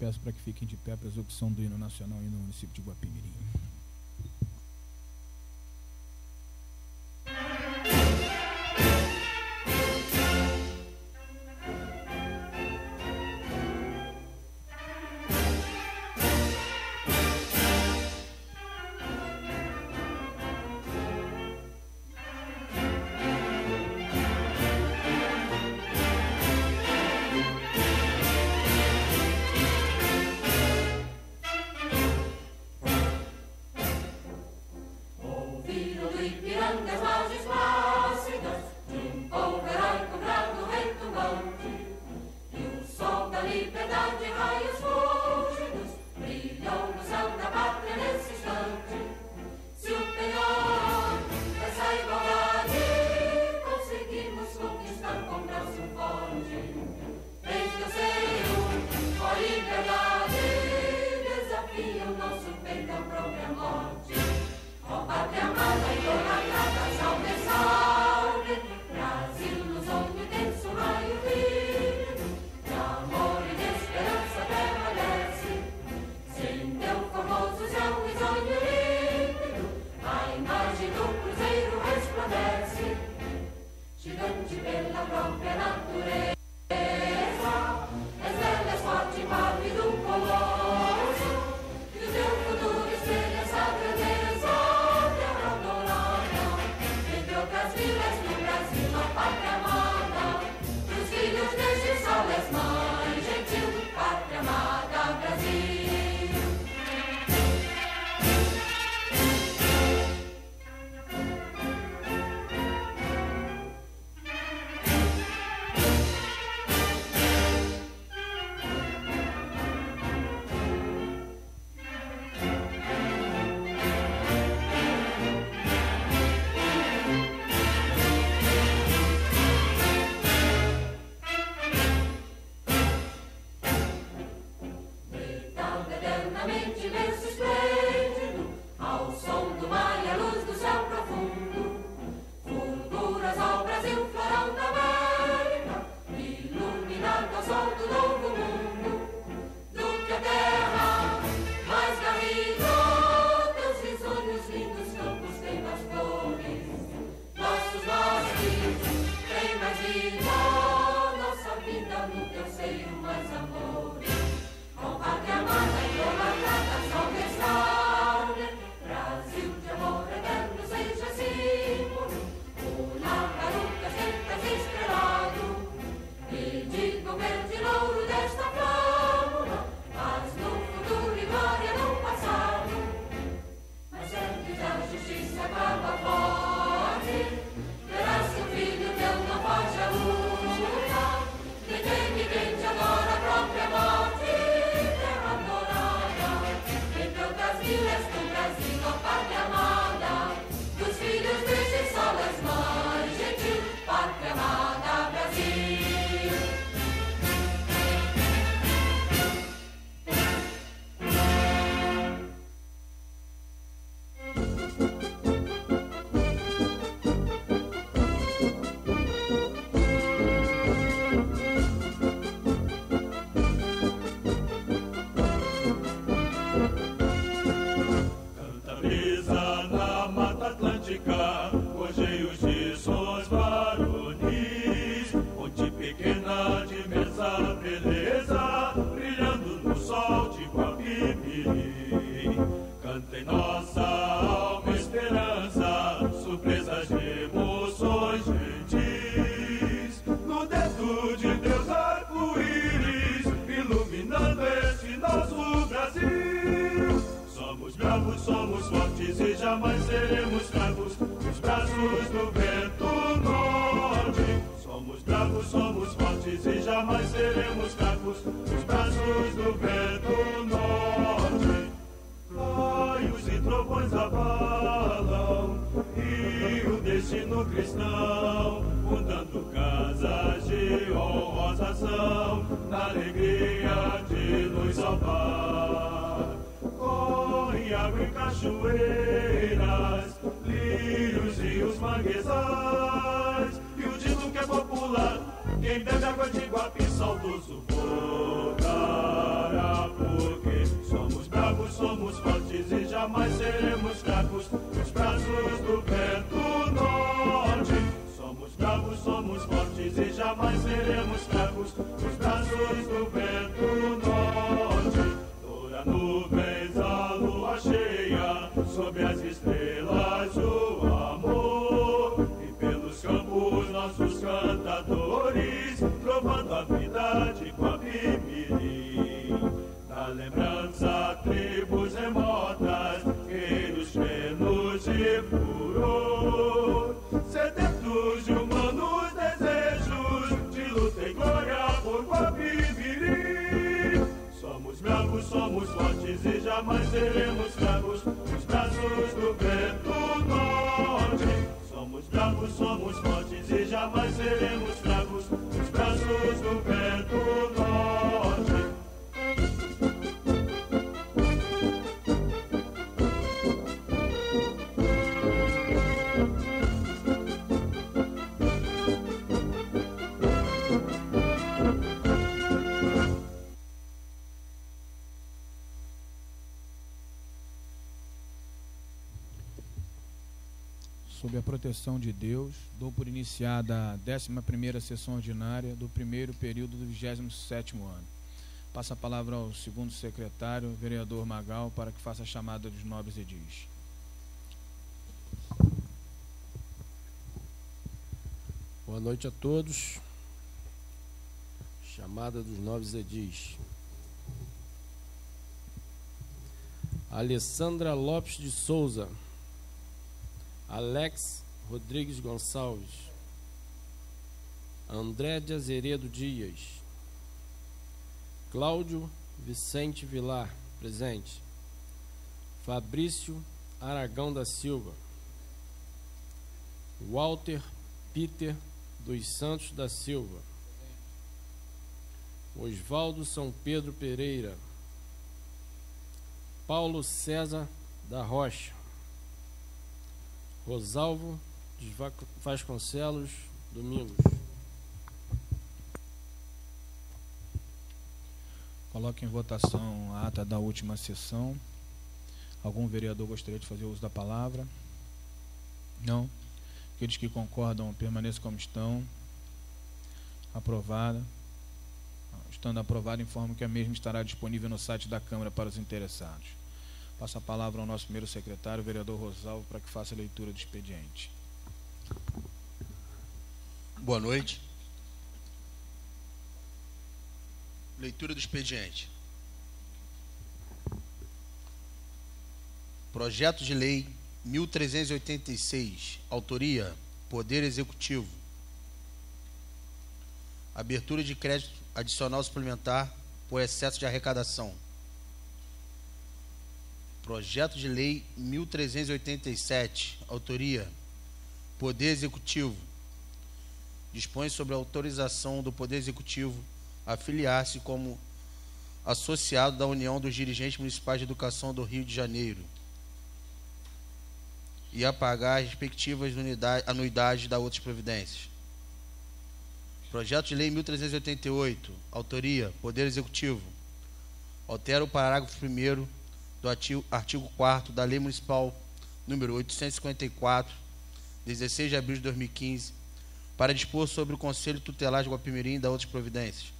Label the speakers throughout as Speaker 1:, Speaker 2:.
Speaker 1: Peço para que fiquem de pé para a execução do hino nacional e no município de Guapimirim.
Speaker 2: jamais serei. manguezais E o dito que é popular Quem bebe água de guapi solta o ah, Porque somos bravos, somos fortes E jamais seremos fracos jamais seremos fracos nos braços do vento norte. Somos bravos, somos fortes e jamais seremos fracos nos braços do vento norte.
Speaker 3: Sob a proteção de Deus, dou por iniciada a 11ª sessão ordinária do primeiro período do 27º ano. Passa a palavra ao segundo secretário, vereador Magal, para que faça a chamada dos nobres edis.
Speaker 4: Boa noite a todos. Chamada dos nobres edis. Alessandra Lopes de Souza. Alex Rodrigues Gonçalves. André de Azeredo Dias. Cláudio Vicente Vilar, presente. Fabrício Aragão da Silva. Walter Peter dos Santos da Silva. Osvaldo São Pedro Pereira. Paulo César da Rocha. Rosalvo de Vasconcelos Domingos.
Speaker 3: Coloque em votação a ata da última sessão. Algum vereador gostaria de fazer uso da palavra? Não? Aqueles que concordam permaneçam como estão. Aprovada. Estando aprovada, informo que a mesma estará disponível no site da Câmara para os interessados. Passo a palavra ao nosso primeiro secretário, vereador Rosalvo, para que faça a leitura do expediente.
Speaker 5: Boa noite. Leitura do expediente. Projeto de Lei 1386. Autoria: Poder Executivo. Abertura de crédito adicional suplementar por excesso de arrecadação. Projeto de Lei 1387. Autoria: Poder Executivo. Dispõe sobre a autorização do Poder Executivo a filiar-se como associado da União dos Dirigentes Municipais de Educação do Rio de Janeiro e a pagar as respectivas anuidades da outras providências. Projeto de Lei 1388. Autoria: Poder Executivo. Altera o parágrafo 1 do artigo, artigo 4 da Lei Municipal número 854, 16 de abril de 2015, para dispor sobre o Conselho Tutelar de Guapimirim e da outras providências.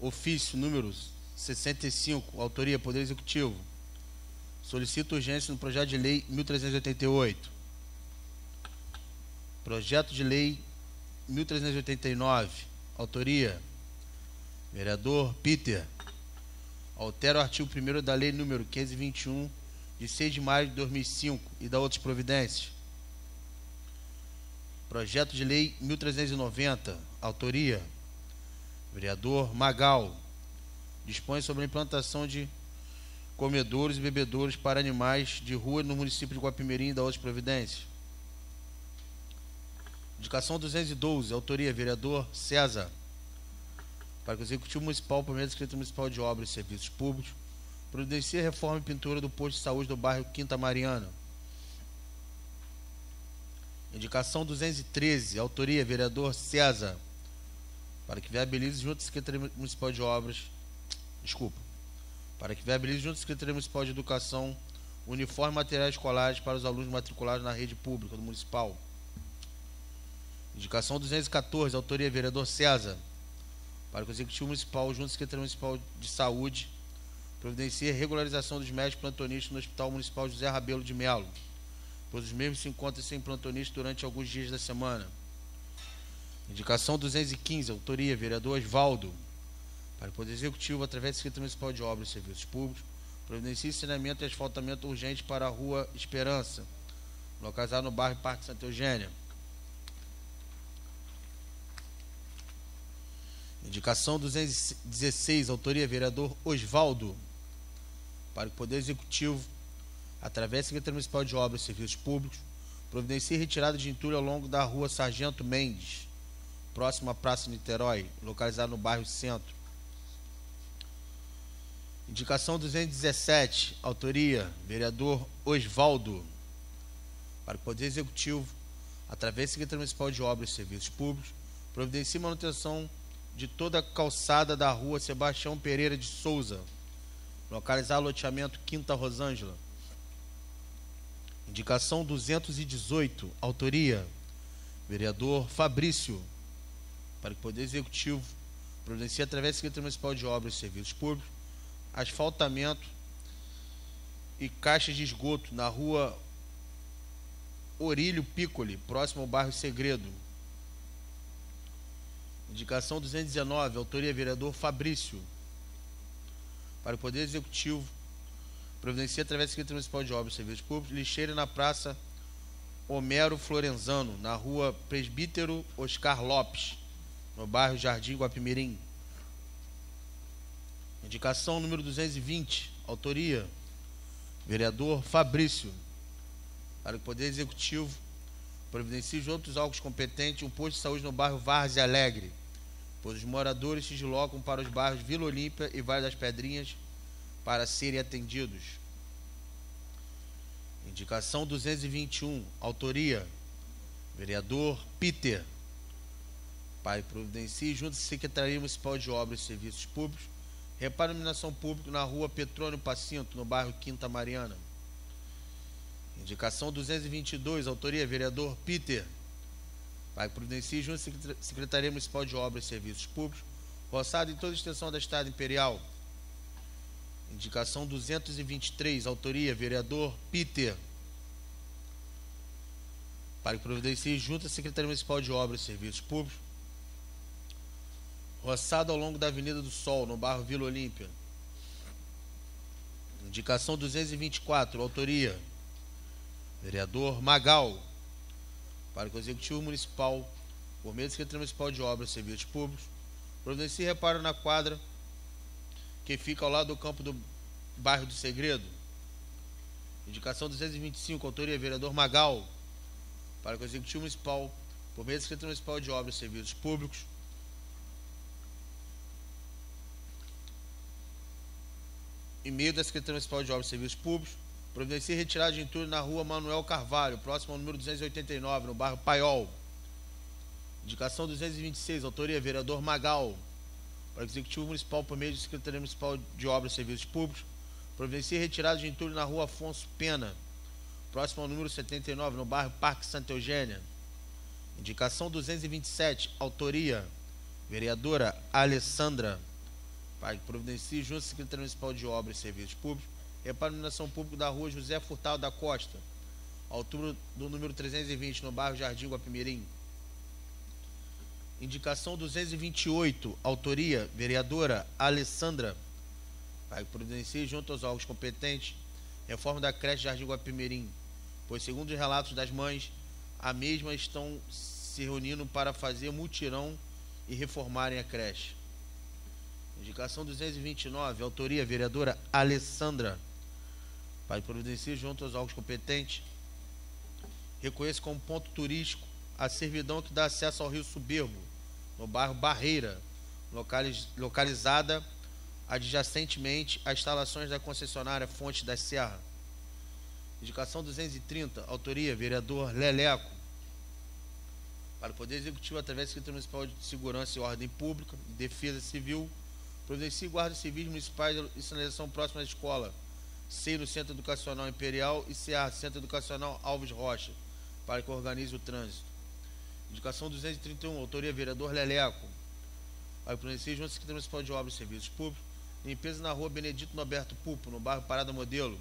Speaker 5: Ofício número 65, autoria Poder Executivo. Solicito urgência no projeto de lei 1388. Projeto de lei 1389, autoria vereador Peter. Altera o artigo 1 da lei número 521 de 6 de maio de 2005 e da outras providências. Projeto de Lei 1390, autoria, vereador Magal, dispõe sobre a implantação de comedouros e bebedouros para animais de rua no município de Guapimirim e da outras providências. Indicação 212, autoria, vereador César, para que o Executivo Municipal, por meio da Secretaria Municipal de Obras e Serviços Públicos, providencie a reforma e pintura do posto de saúde do bairro Quinta Mariana. Indicação 213, autoria, vereador César, para que viabilize junto à Secretaria Municipal de Obras, desculpa, para que viabilize junto à Secretaria Municipal de Educação uniforme e materiais escolares para os alunos matriculados na rede pública do municipal. Indicação 214, autoria vereador César, para que o Executivo Municipal, junto à Secretaria Municipal de Saúde, providencie a regularização dos médicos plantonistas no Hospital Municipal José Rabelo de Melo, pois os mesmos se encontram sem plantonista durante alguns dias da semana. Indicação 215, autoria vereador Osvaldo, para o Poder Executivo, através da Secretaria Municipal de Obras e Serviços Públicos, providencie saneamento e asfaltamento urgente para a Rua Esperança, localizada no bairro Parque Santa Eugênia. Indicação 216, autoria vereador Osvaldo, para o Poder Executivo, através da Secretaria Municipal de Obras e Serviços Públicos, providencie retirada de entulho ao longo da rua Sargento Mendes, próximo à Praça Niterói, localizada no bairro Centro. Indicação 217, autoria, vereador Osvaldo, para o Poder Executivo, através da Secretaria Municipal de Obras e Serviços Públicos, providencie manutenção de toda a calçada da rua Sebastião Pereira de Souza, localizado loteamento Quinta Rosângela. Indicação 218, autoria, vereador Fabrício, para o Poder Executivo, providencie através da Secretaria Municipal de Obras e Serviços Públicos, asfaltamento e caixas de esgoto na rua Orílio Piccoli, próximo ao bairro Segredo. Indicação 219, autoria vereador Fabrício. Para o Poder Executivo, providencia através da Secretaria Municipal de Obras e Serviços Públicos, lixeira na Praça Homero Florenzano, na rua Presbítero Oscar Lopes, no bairro Jardim Guapimirim. Indicação número 220, autoria, vereador Fabrício. Para o Poder Executivo, providencie junto aos órgãos competentes um posto de saúde no bairro Várzea Alegre, pois os moradores se deslocam para os bairros Vila Olímpia e Vale das Pedrinhas para serem atendidos. Indicação 221, autoria, vereador Peter. Para providencie junto à Secretaria Municipal de Obras e Serviços Públicos Reparo iluminação pública na rua Petrônio Pacinto, no bairro Quinta Mariana. Indicação 222, autoria vereador Peter. Vai providencie junto à Secretaria Municipal de Obras e Serviços Públicos, roçado em toda a extensão da Estrada Imperial. Indicação 223, autoria vereador Peter. Para providencie junto à Secretaria Municipal de Obras e Serviços Públicos, roçado ao longo da Avenida do Sol, no bairro Vila Olímpia. Indicação 224, autoria. Vereador Magal. Para o Executivo Municipal, por meio da Secretaria Municipal de Obras e Serviços Públicos, providencie reparo na quadra que fica ao lado do campo do bairro do Segredo. Indicação 225, autoria vereador Magal. Para o Executivo Municipal, por meio da Secretaria Municipal de Obras e Serviços Públicos, e-mail da Secretaria Municipal de Obras e Serviços Públicos, providencia retirada de entulho na rua Manuel Carvalho, próximo ao número 289, no bairro Paiol. Indicação 226, autoria vereador Magal. Para o Executivo Municipal, por meio da Secretaria Municipal de Obras e Serviços Públicos, providencia retirada de entulho na rua Afonso Pena, próximo ao número 79, no bairro Parque Santa Eugênia. Indicação 227, autoria vereadora Alessandra para que providencie junto à Secretaria Municipal de Obras e Serviços Públicos, reparo iluminação pública da rua José Furtado da Costa, altura do número 320, no bairro Jardim Guapimirim. Indicação 228, autoria, vereadora Alessandra, para que providencie junto aos órgãos competentes, reforma da creche Jardim Guapimirim, pois segundo os relatos das mães, a mesma estão se reunindo para fazer mutirão e reformarem a creche. Indicação 229, autoria vereadora Alessandra. Para providenciar junto aos órgãos competentes. Reconheço como ponto turístico a servidão que dá acesso ao Rio Soberbo, no bairro Barreira, localiz, localizada adjacentemente às instalações da concessionária Fonte da Serra. Indicação 230, autoria vereador Leleco. Para o Poder Executivo, através do Secretaria Municipal de Segurança e Ordem Pública Defesa Civil, Providencie guardas civis municipais e sinalização próxima à escola. C no Centro Educacional Imperial e CA, Centro Educacional Alves Rocha, para que organize o trânsito. Indicação 231, autoria vereador Leleco. Para que providencie junto à Secretaria Municipal de Obras e Serviços Públicos. Limpeza na rua Benedito Norberto Pupo, no bairro Parada Modelo.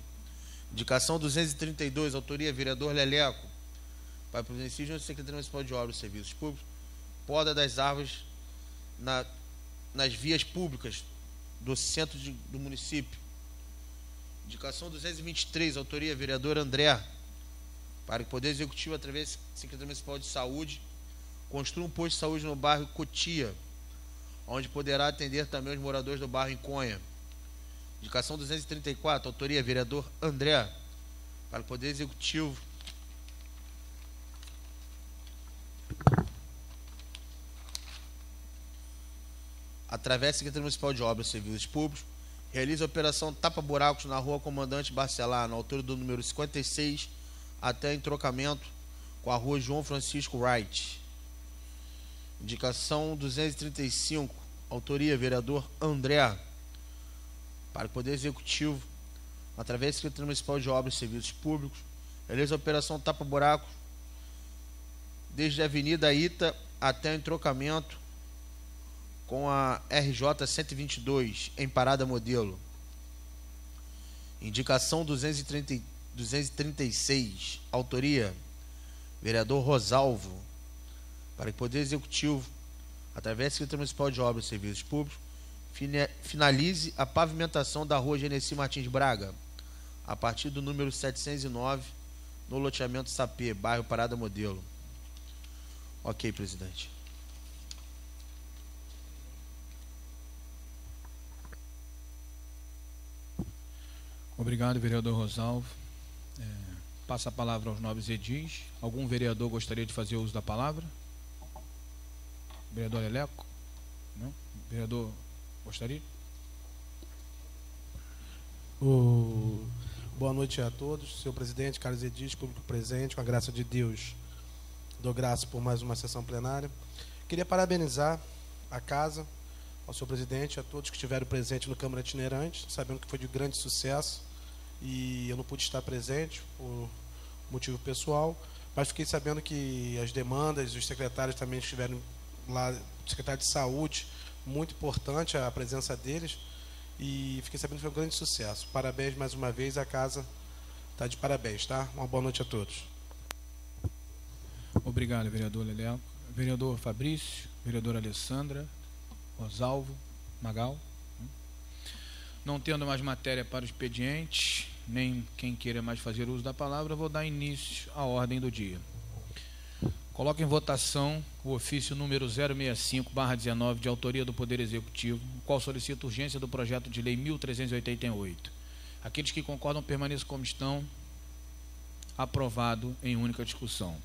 Speaker 5: Indicação 232, autoria vereador Leleco. Para que providencie junto à Secretaria Municipal de Obras e Serviços Públicos. Poda das árvores na, nas vias públicas do centro de, do município. Indicação 223, autoria vereador André. Para que o Poder Executivo, através da Secretaria Municipal de Saúde, construa um posto de saúde no bairro Cotia, onde poderá atender também os moradores do bairro Inconha. Indicação 234, autoria vereador André. Para o Poder Executivo, através da Secretaria Municipal de Obras e Serviços Públicos, realiza a operação Tapa Buracos na rua Comandante Barcelar, na altura do número 56, até entrocamento com a rua João Francisco Wright. Indicação 235, autoria vereador André. Para o Poder Executivo, através da Secretaria Municipal de Obras e Serviços Públicos, realiza a operação Tapa Buracos desde a Avenida Ita até o entrocamento com a RJ 122 em parada modelo. Indicação 230, 236, autoria vereador Rosalvo, para que o Poder Executivo, através da Secretaria Municipal de Obras e Serviços Públicos, finalize a pavimentação da rua Genesi Martins Braga, a partir do número 709, no loteamento Sapê, bairro Parada Modelo. Ok, presidente.
Speaker 3: Obrigado, vereador Rosalvo. É, passa a palavra aos nobres edis. Algum vereador gostaria de fazer uso da palavra? Vereador Leleco? Não? Vereador gostaria?
Speaker 6: O... Boa noite a todos, senhor presidente, caros edis, público presente, com a graça de Deus, dou graça por mais uma sessão plenária. Queria parabenizar a casa, ao senhor presidente, a todos que estiveram presentes no Câmara Itinerante, sabendo que foi de grande sucesso e eu não pude estar presente por motivo pessoal, mas fiquei sabendo que as demandas, os secretários também estiveram lá, o secretário de saúde, muito importante a presença deles, e fiquei sabendo que foi um grande sucesso. Parabéns mais uma vez, a casa está de parabéns, tá? Uma boa noite a todos.
Speaker 3: Obrigado, vereador Leleco. Vereador Fabrício, vereadora Alessandra, Rosalvo, Magal. Não tendo mais matéria para o expediente, nem quem queira mais fazer uso da palavra, vou dar início à ordem do dia. Coloco em votação o ofício número 065-19, de autoria do Poder Executivo, o qual solicita urgência do projeto de lei 1388. Aqueles que concordam permaneçam como estão. Aprovado em única discussão.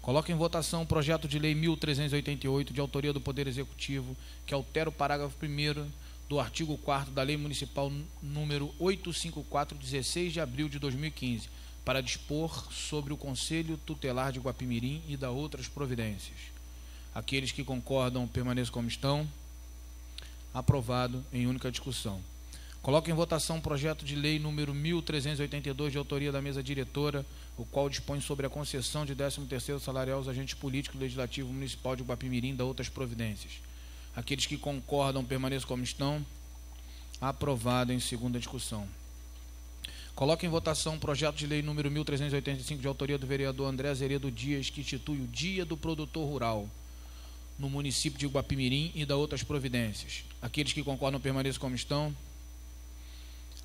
Speaker 3: Coloco em votação o projeto de lei 1388, de autoria do Poder Executivo, que altera o parágrafo 1 do artigo 4 da Lei Municipal número 854, 16 de abril de 2015, para dispor sobre o Conselho Tutelar de Guapimirim e da outras providências. Aqueles que concordam permaneçam como estão. Aprovado em única discussão. Coloco em votação o projeto de lei número 1382, de autoria da mesa diretora, o qual dispõe sobre a concessão de 13º salarial aos agentes políticos legislativo municipal de Guapimirim e da outras providências. Aqueles que concordam permaneçam como estão. Aprovado em segunda discussão. Coloco em votação o projeto de lei número 1385, de autoria do vereador André Azeredo Dias, que institui o Dia do Produtor Rural no município de Guapimirim e da outras providências. Aqueles que concordam permaneçam como estão.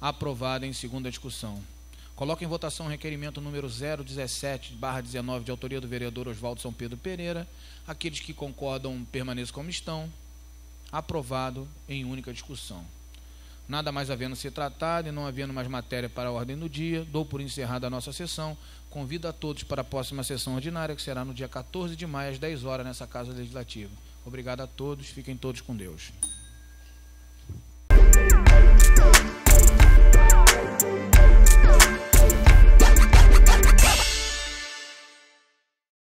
Speaker 3: Aprovado em segunda discussão. Coloco em votação o requerimento número 017-19, de autoria do vereador Oswaldo São Pedro Pereira. Aqueles que concordam permaneçam como estão aprovado em única discussão. Nada mais havendo se tratado e não havendo mais matéria para a ordem do dia, dou por encerrada a nossa sessão. Convido a todos para a próxima sessão ordinária, que será no dia 14 de maio, às 10 horas, nessa Casa Legislativa. Obrigado a todos, fiquem todos com Deus.